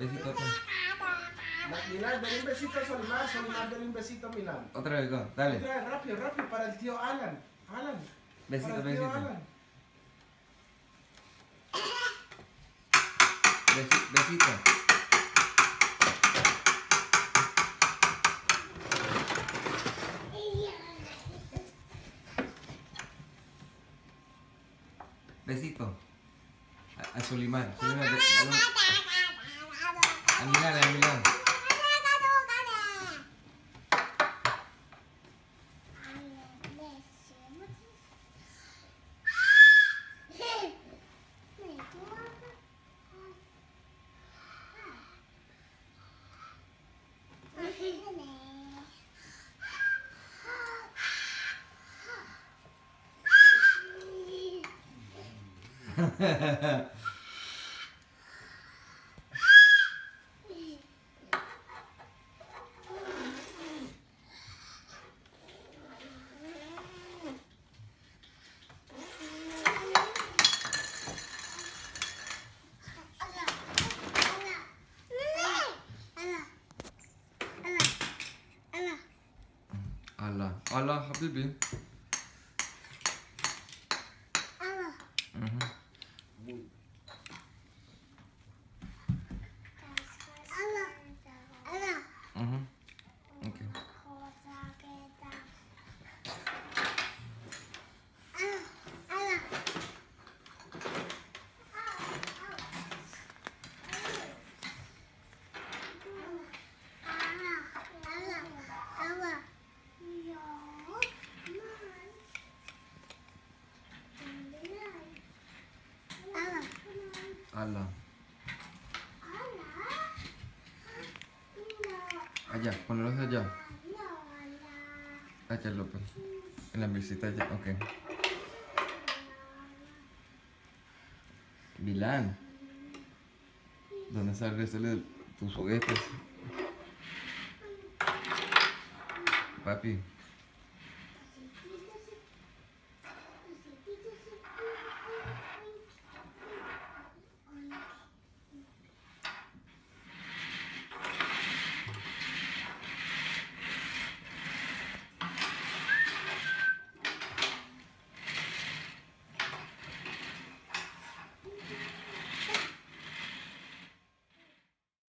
Besito. Milán, dale un besito a Solimar, Solimar, dale un besito a Milán. Otra vez, go. Dale. Otra vez, rápido, rápido, para el tío Alan. Alan. Besito, para el tío besito. Alan. Besi- besito. Besito. A, a Solimar. Solimar, dale un- a Milán, a Milán. Allah. Allah habibi. Allah. Allá, ponlos allá. Allá, López. En la mesita allá, ok. Milán. ¿Dónde está el de tus juguetes? Papi.